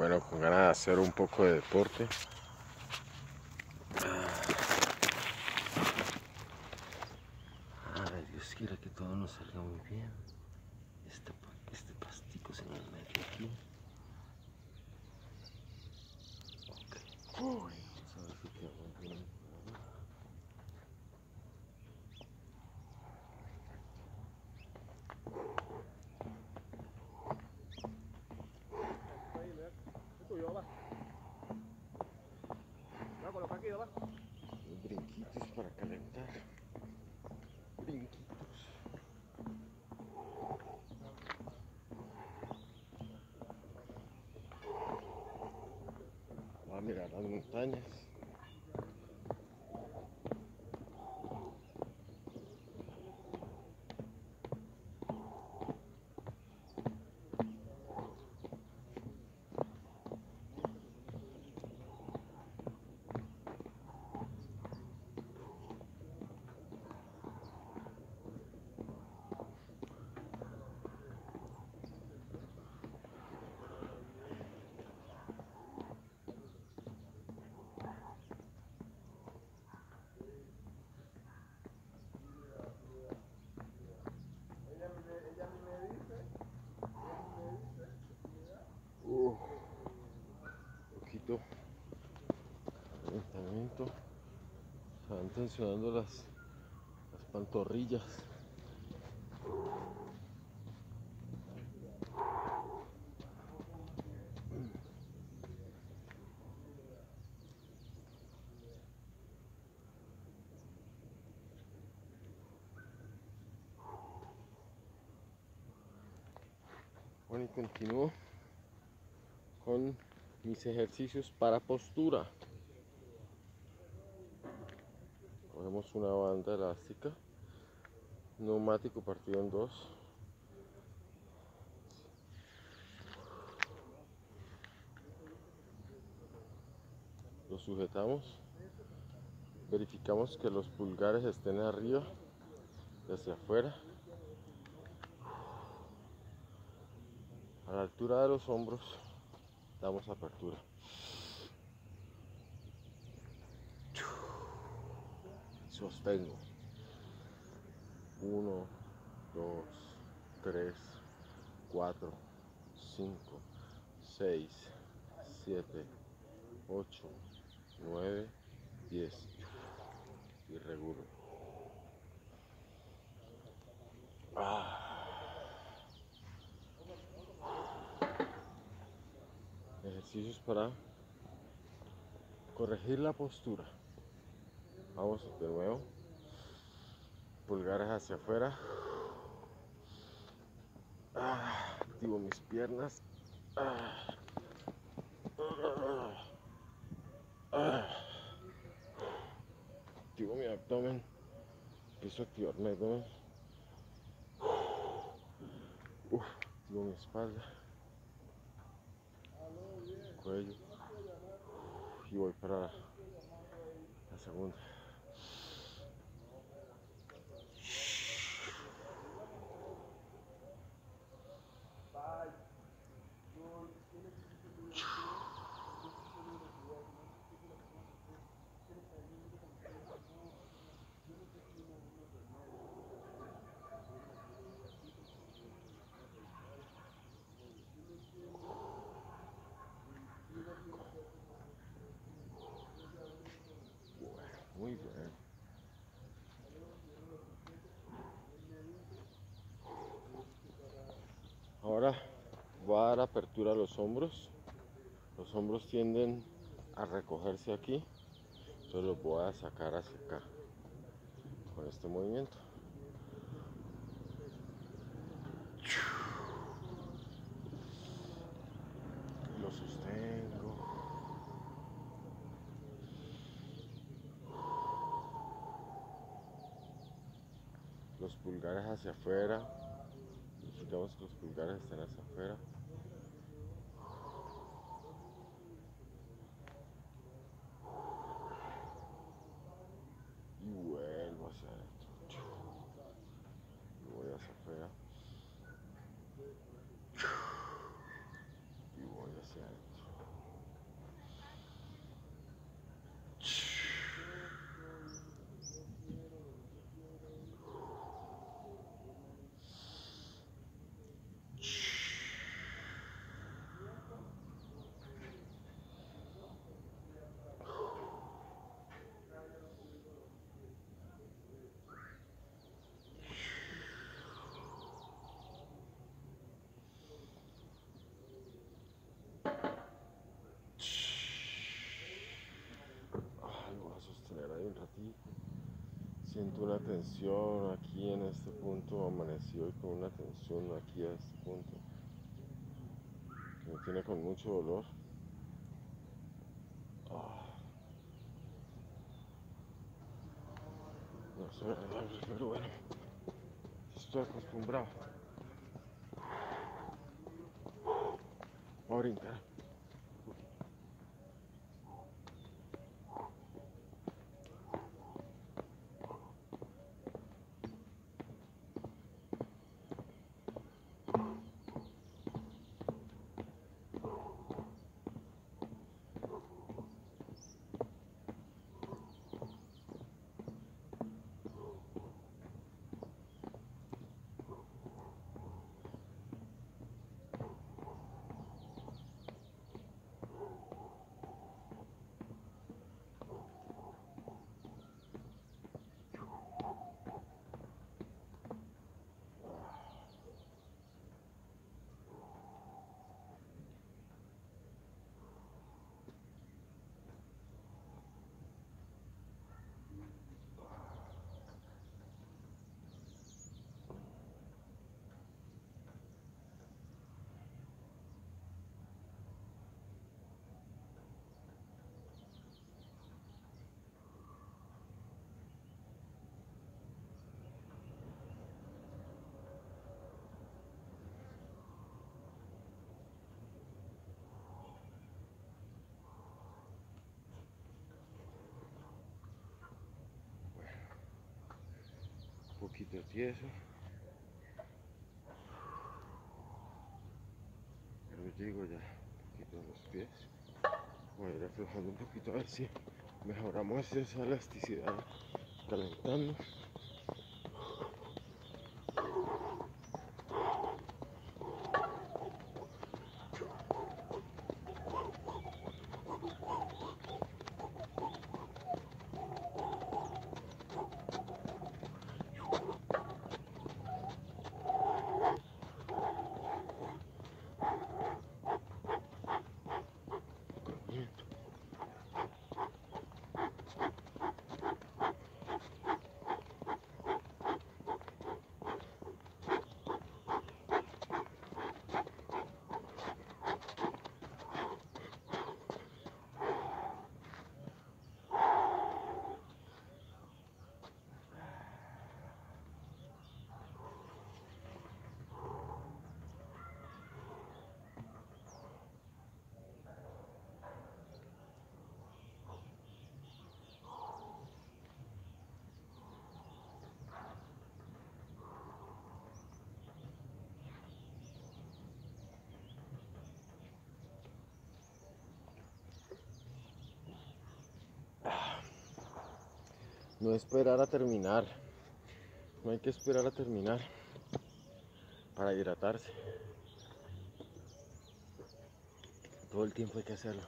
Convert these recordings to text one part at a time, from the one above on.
Bueno, con ganas de hacer un poco de deporte. Ay, Dios quiera que todo nos salga muy bien. Este, este pastico se nos mete aquí. Ok. Daniel. Las pantorrillas. Bueno, y continúo con mis ejercicios para postura. Cogemos una banda elástica, neumático partido en dos. Lo sujetamos, verificamos que los pulgares estén arriba y hacia afuera. A la altura de los hombros damos apertura. Sostengo. Uno, dos, tres, cuatro, cinco, seis, siete, ocho, nueve, diez. Y regulo. Ah. ejercicios para corregir la postura. Vamos de nuevo. Pulgares hacia afuera. Ah, activo mis piernas. Ah. Activo mi abdomen. Empiezo a activar mi abdomen. Uf, activo mi espalda cuello y voy para la segunda. Muy bien. Ahora voy a dar apertura a los hombros. Los hombros tienden a recogerse aquí. Entonces los voy a sacar hacia acá con este movimiento. Lo sostengo. los pulgares hacia afuera. Verificamos que los pulgares estén hacia afuera. Y vuelvo hacia adentro. Y voy hacia afuera. Y voy hacia adentro. Siento una tensión aquí en este punto, amaneció hoy con una tensión aquí a este punto, que me tiene con mucho dolor. Ah. No sé, pero bueno, estoy acostumbrado. Voy a brincar. Poquito tieso. Pero llego ya un poquito a los pies. Voy a ir aflojando un poquito a ver si mejoramos esa elasticidad calentando. No esperar a terminar. No hay que esperar a terminar para hidratarse. Todo el tiempo hay que hacerlo.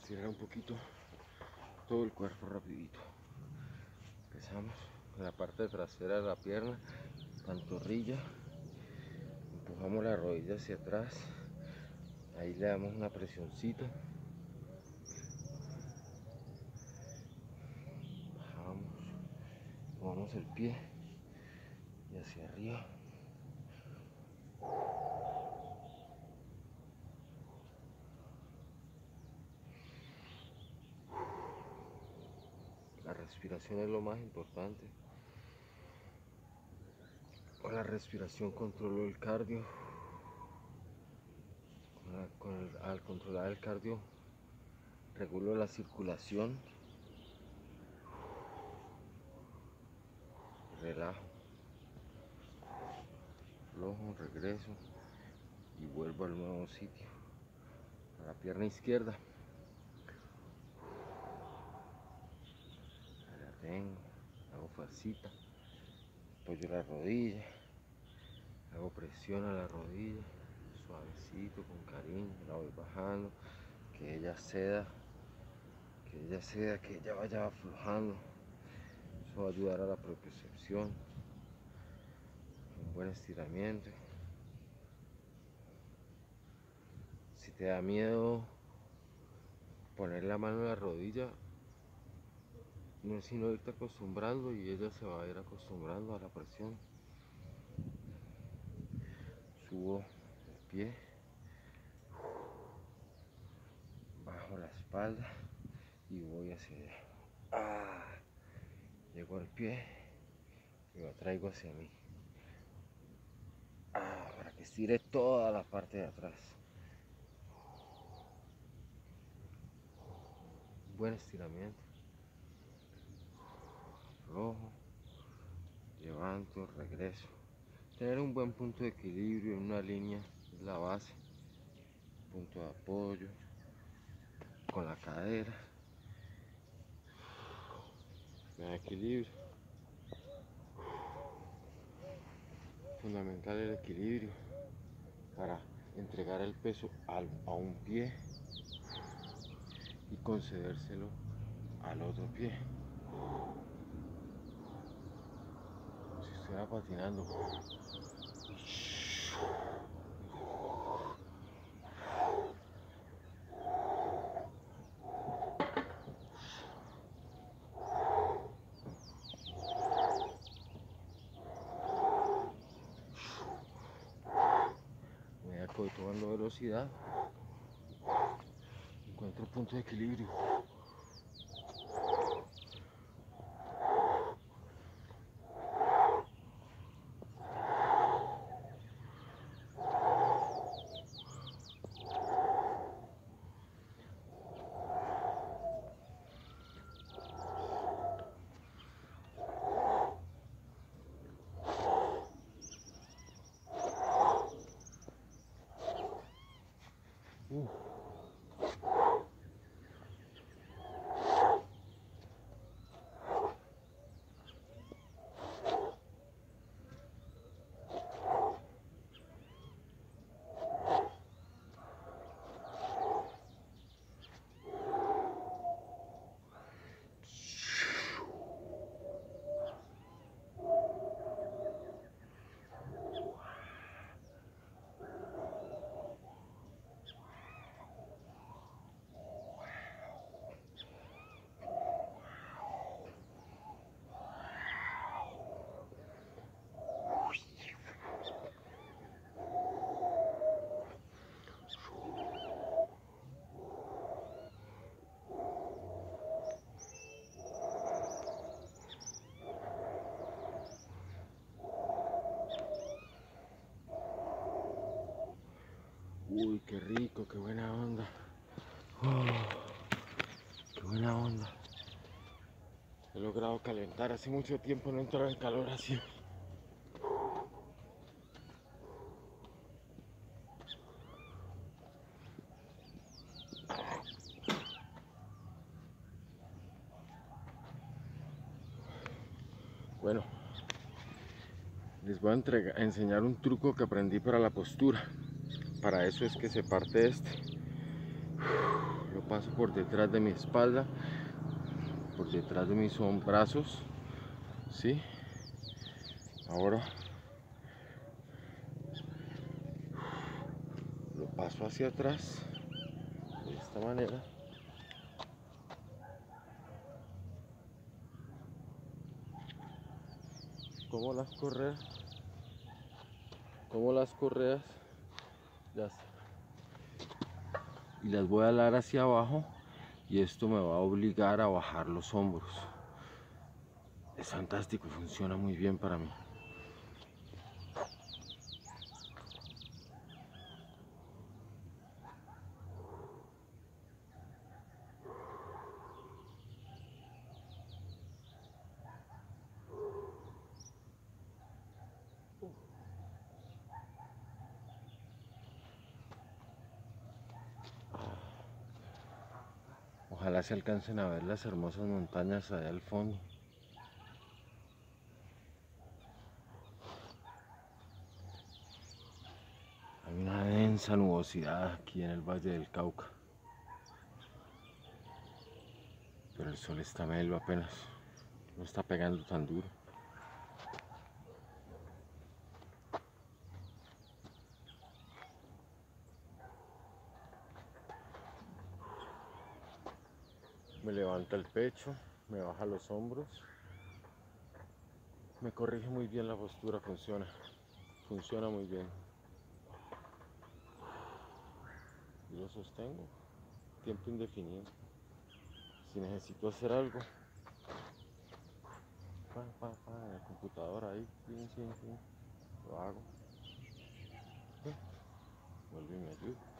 Estirar un poquito todo el cuerpo rapidito. Empezamos en la parte trasera de la pierna pantorrilla. Empujamos la rodilla hacia atrás. Ahí le damos una presioncita. Bajamos. Movemos el pie. Y hacia arriba. La respiración es lo más importante la respiración controló el cardio. al controlar el cardio, reguló la circulación. Relajo. Flojo, regreso y vuelvo al nuevo sitio. A la pierna izquierda. La tengo, hago fuercita, apoyo la rodilla. Hago presión a la rodilla, suavecito, con cariño, la voy bajando, que ella ceda, que ella ceda, que ella vaya aflojando. Eso va a ayudar a la propiocepción. Buen estiramiento. Si te da miedo poner la mano en la rodilla, no es sino irte acostumbrando y ella se va a ir acostumbrando a la presión. Subo el pie, bajo la espalda y voy hacia allá. Ah, llego pie y lo traigo hacia mí. Ah, para que estire toda la parte de atrás. Buen estiramiento. Rojo. Levanto, regreso. Tener un buen punto de equilibrio en una línea es la base. Punto de apoyo. Con la cadera. Me equilibrio. Fundamental el equilibrio para entregar el peso a un pie y concedérselo al otro pie. Si estuviera patinando. Que voy tomando velocidad, encuentro punto de equilibrio. Uy, qué rico, qué buena onda. Oh, qué buena onda. He logrado calentar. Hace mucho tiempo no entraba en calor así. Bueno, les voy a entrega- a enseñar un truco que aprendí para la postura. Para eso es que se parte este. Lo paso por detrás de mi espalda, por detrás de mis brazos. ¿Sí? Ahora lo paso hacia atrás de esta manera. Como las correas, como las correas, y las voy a alar hacia abajo y esto me va a obligar a bajar los hombros. Es fantástico, funciona muy bien para mí. Se alcancen a ver las hermosas montañas allá al fondo. Hay una densa nubosidad aquí en el Valle del Cauca. Pero el sol está melo apenas. No está pegando tan duro. Me levanta el pecho, me baja los hombros. Me corrige muy bien la postura, funciona. Funciona muy bien. Y lo sostengo. Tiempo indefinido. Si necesito hacer algo, pa, pa, pa, en el computador ahí, pin, pin, pin, lo hago. Vuelvo y me ayudo.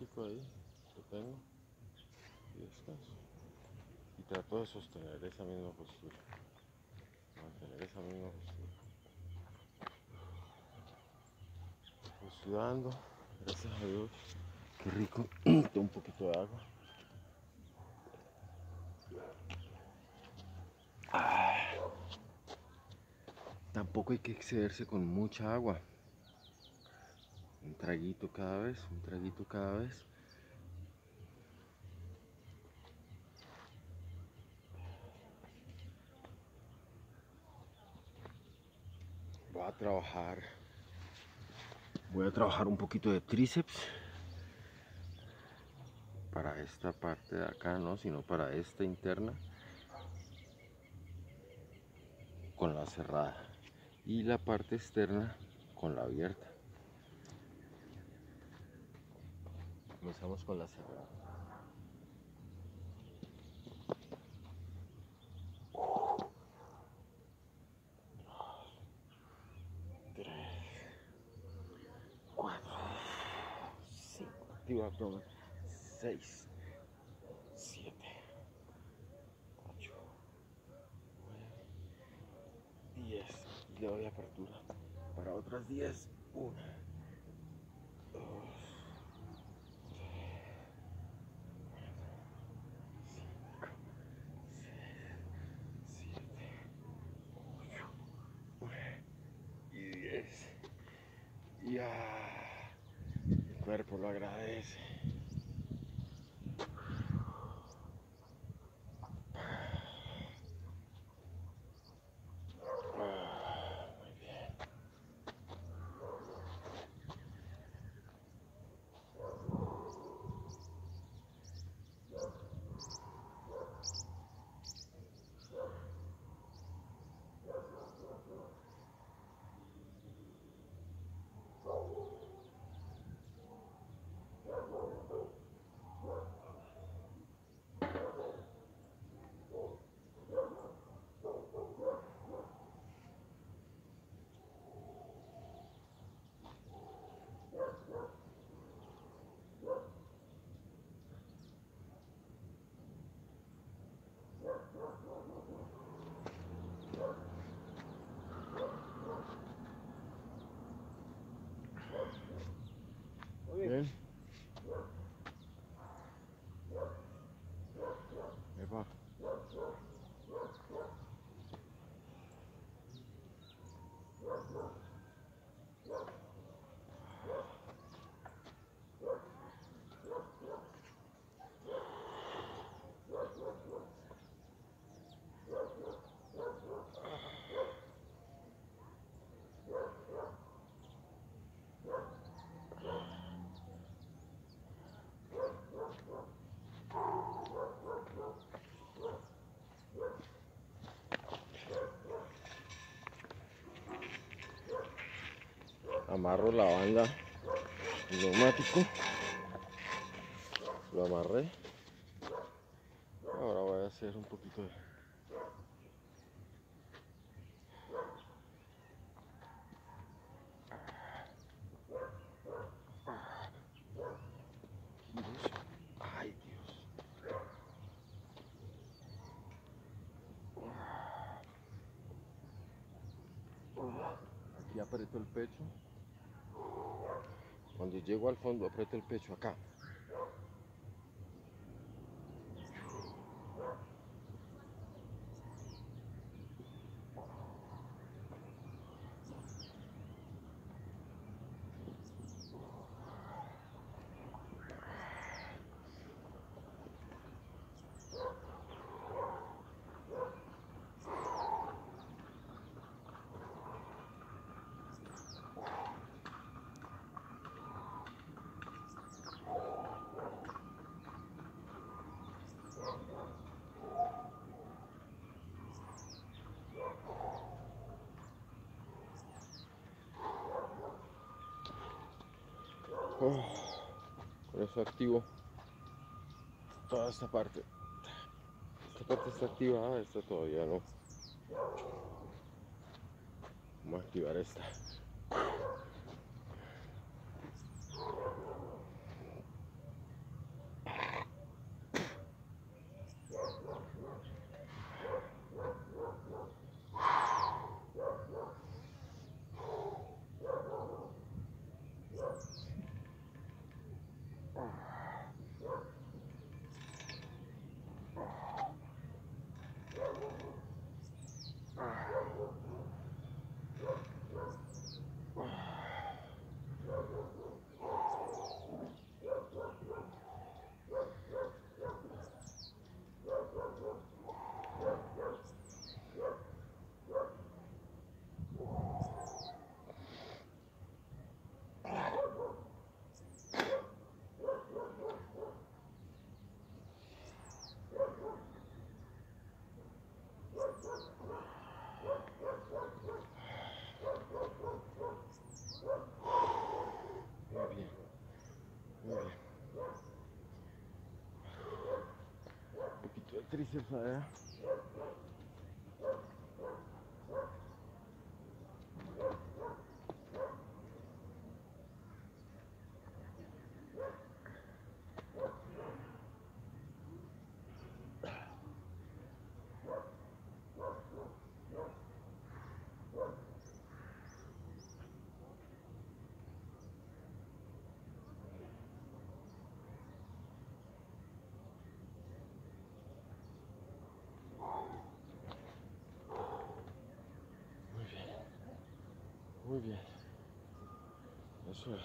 Ahí, lo tengo y descanso. Y trato de sostener esa misma postura. Mantener esa misma postura. Estoy sudando, gracias a Dios. Qué rico. Tomo un poquito de agua. Tampoco hay que excederse con mucha agua. Un traguito cada vez, un traguito cada vez. Voy a trabajar. Voy a trabajar un poquito de tríceps. Para esta parte de acá, no, sino para esta interna. Con la cerrada. Y la parte externa con la abierta. Comenzamos con la cerrada. Tres, cuatro, cinco, activa abdomen, seis, siete, ocho, nueve, diez. Y le doy apertura para otras diez. Una, dos, y 10. El cuerpo lo agradece. Ah, Muy bien. Bien. Epa. Amarro la banda neumático. Lo amarré. Ahora voy a hacer un poquito de giros. Ay, Dios. Aquí aprieto el pecho. Cuando llego al fondo aprieto el pecho acá. Oh, con eso activo toda esta parte. Esta parte está activada, esta todavía no. Vamos a activar esta. Tríceps eh? allá. Muy bien. Eso es.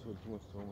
Eso último estuvo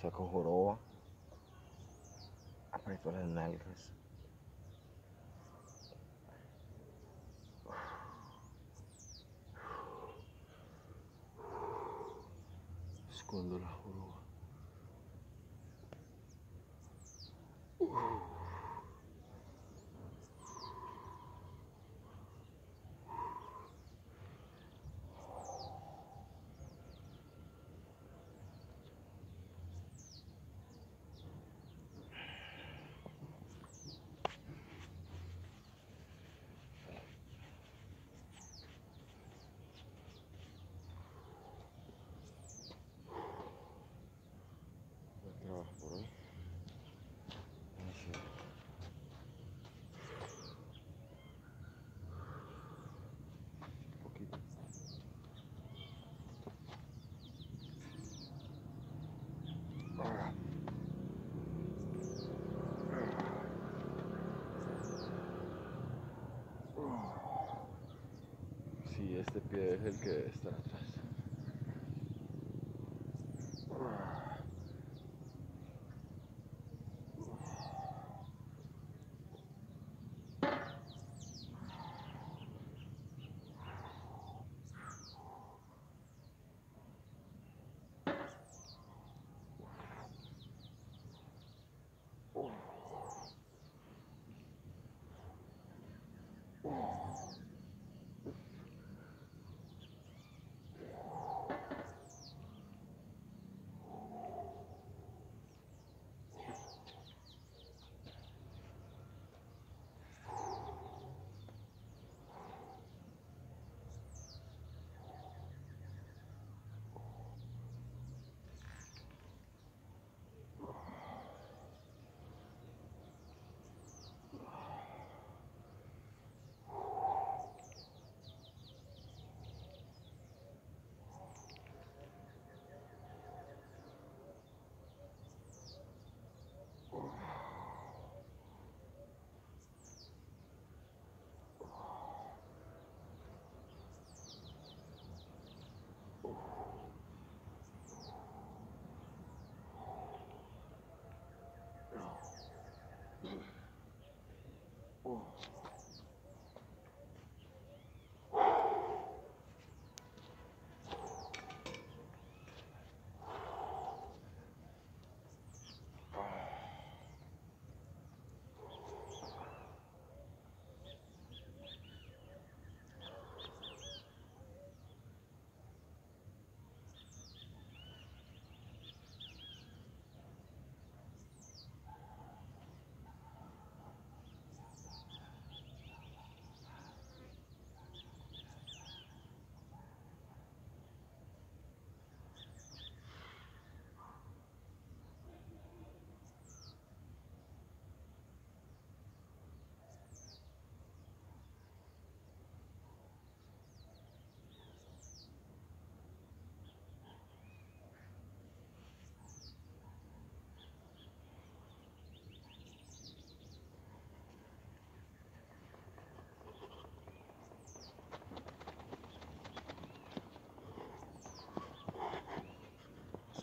saco joroba, aprieto las nalgas. Escondo la joroba. Este pie es el que está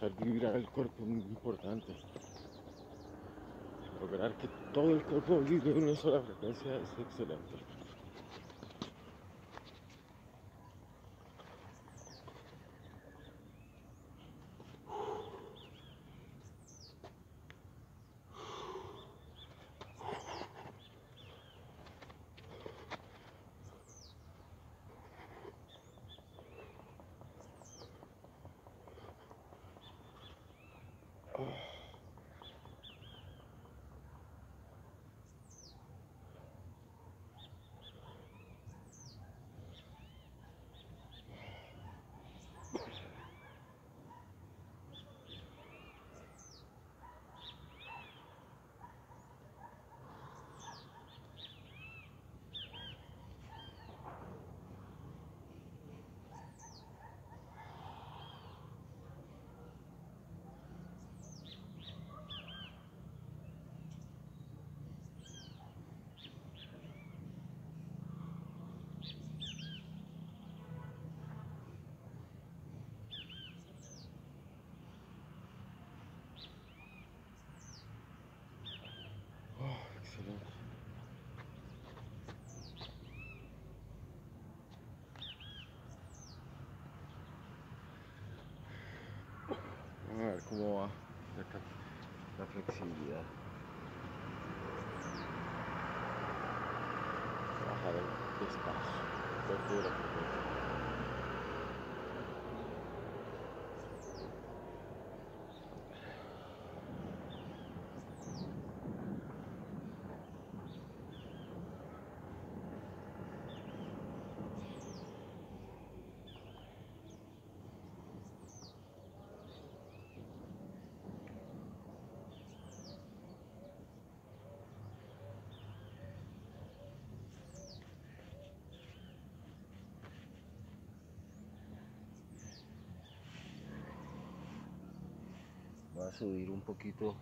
vibrar el cuerpo es muy importante. Lograr que todo el cuerpo vibre en una sola frecuencia es excelente. Cómo va la flexibilidad. Trabajar despacio, a subir un poquito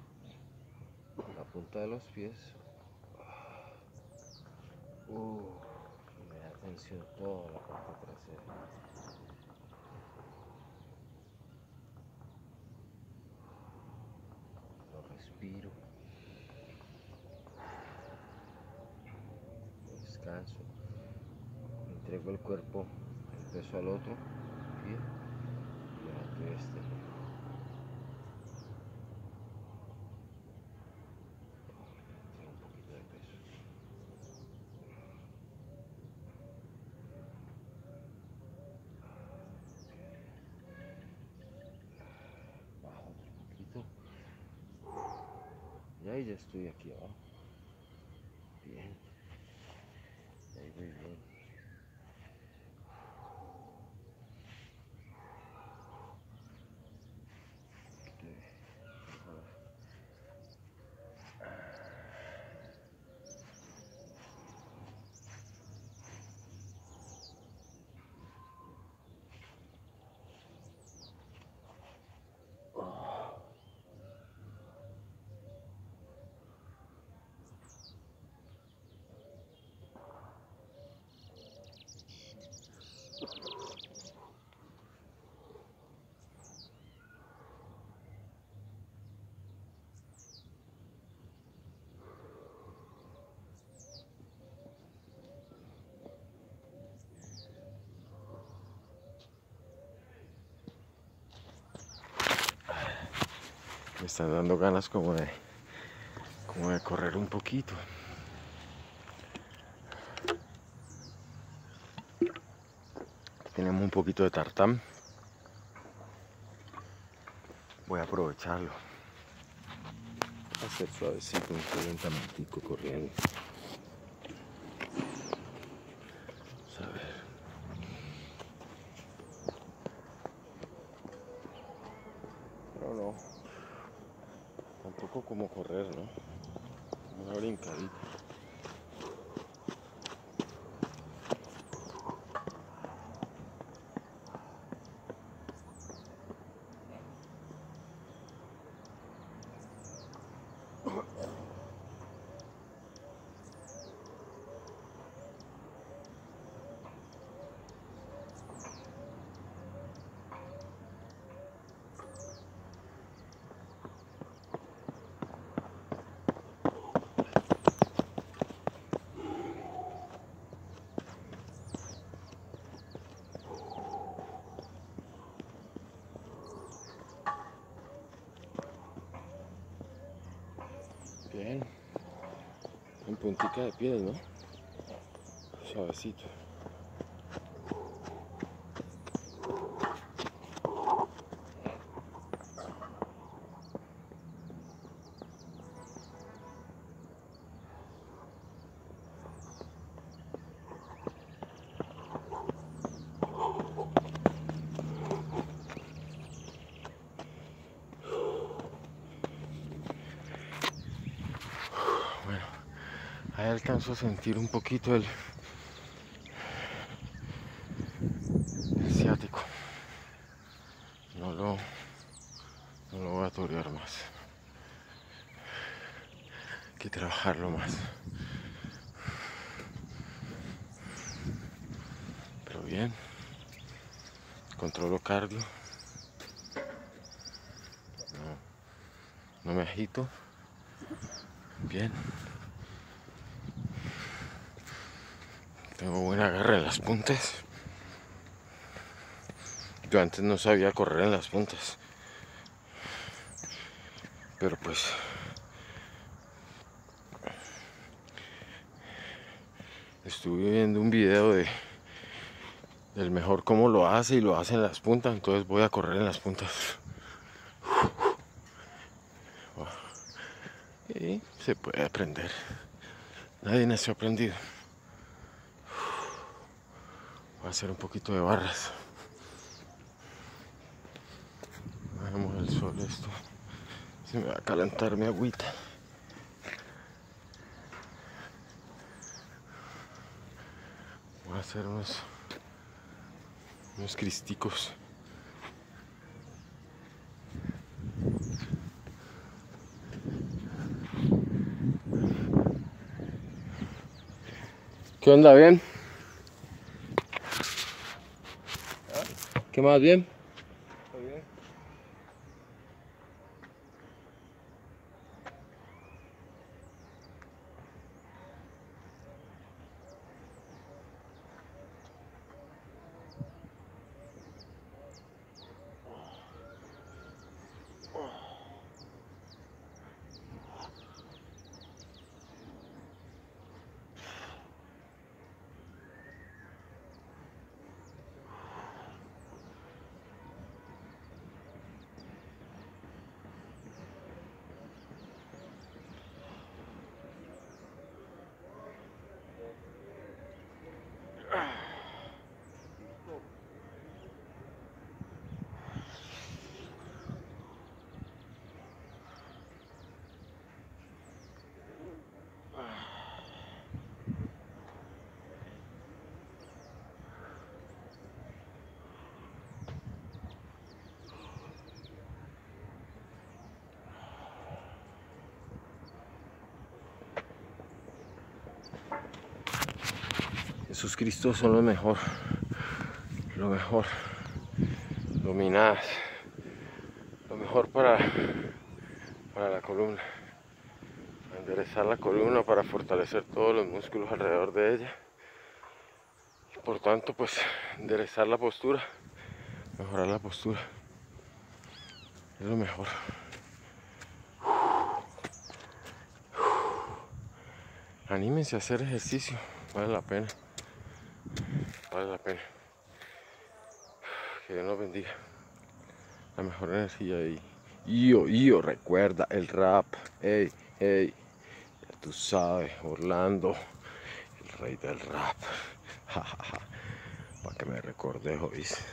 la punta de los pies. Uh, me da tensión toda la parte trasera. Lo respiro. Descanso. Entrego el cuerpo, el peso al otro pie. Y este. Ya estoy aquí abajo. Ahí muy bien. Me están dando ganas como de como de correr un poquito. Tenemos un poquito de tartán voy a aprovecharlo. Hacer suavecito un corriendo como correr, ¿no? Una brincadita. Bien. En puntica de pies, ¿no? Suavecito. Alcanzo a sentir un poquito el, ciático. No lo, no lo voy a torear más. Hay que trabajarlo más. Pero bien. Controlo cardio. No me agito. Bien. Tengo buena agarre en las puntas. Yo antes no sabía correr en las puntas. Pero pues estuve viendo un video de del mejor cómo lo hace y lo hace en las puntas, entonces voy a correr en las puntas. Y se puede aprender. Nadie nació aprendido. Voy a hacer un poquito de barras. Bajemos el sol esto. Se me va a calentar mi agüita. Voy a hacer unos, unos cristicos. ¿Qué onda? ¿Bien? ¿Qué más? ¿Bien? Esos Cristos son lo mejor, lo mejor, dominadas, lo mejor para, para la columna, enderezar la columna para fortalecer todos los músculos alrededor de ella. Por tanto, pues enderezar la postura, mejorar la postura, es lo mejor. Anímense a hacer ejercicio, vale la pena vale la pena. Que Dios nos bendiga. La mejor energía y yo, yo, recuerda el rap. Hey, hey. Ya tú sabes, Orlando, el rey del rap. Para que me recordes, oíste.